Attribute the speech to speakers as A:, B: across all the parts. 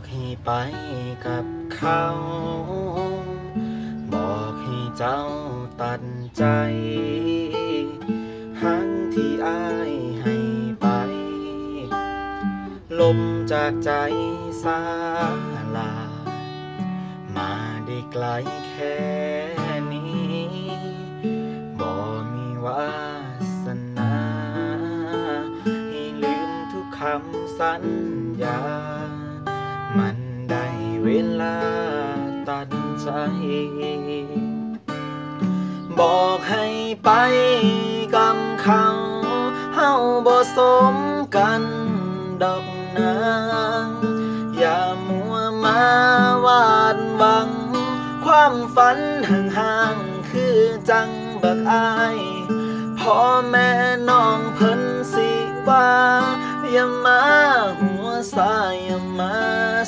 A: อกให้ไปกับเขา บอกให้เจ้าตัดใจหังที่อายให้ไป ลมจากใจสาลา มาได้ไกลแค่นี้บ่มีวาสนา ให้ลืมทุกคำสัญญา ลาตัดใจ บอกให้ไปกำเขาเฮาบ่สมกันดอกนางอย่ามัวมาวาดหวัง ความฝันห่างๆคือจังบักอายพ่อแม่น้องเพิ่นสิว่าอย่ามาหัวสายอย่ามา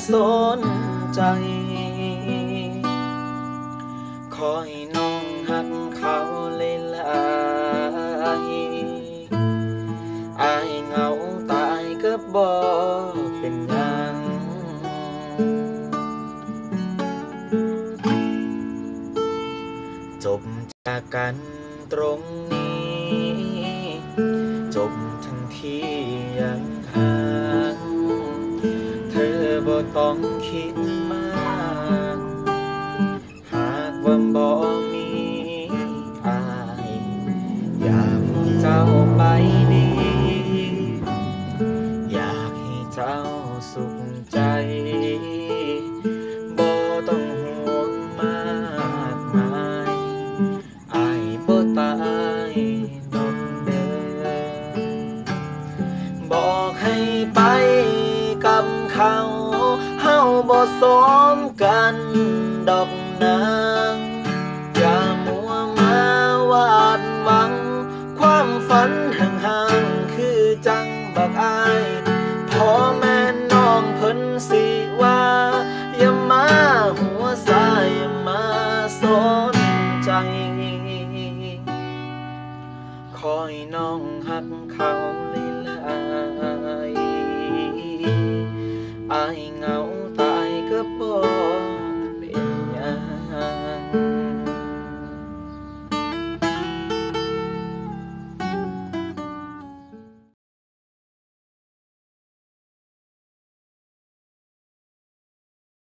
A: สน ใจคอยน้องหักเขาเลยลายอายเหงาตายก็บ่เป็นยังจบจากกันตรงนี้ จบทั้งที่ยัง คิดมาก หากว่าบ่มีอายอยากให้เจ้าไปดี อยากให้เจ้าสุขใจ บ่สมกันดอกนางอย่ามัวมาวาดหวัง ความฝันห่างๆคือจังบักอายพอแม่น้องเพิ่นสิว่าอย่ามาหัวสายอย่ามาสนใจคอยน้องหักเขาเลยลายอายเงา ตายก็บ่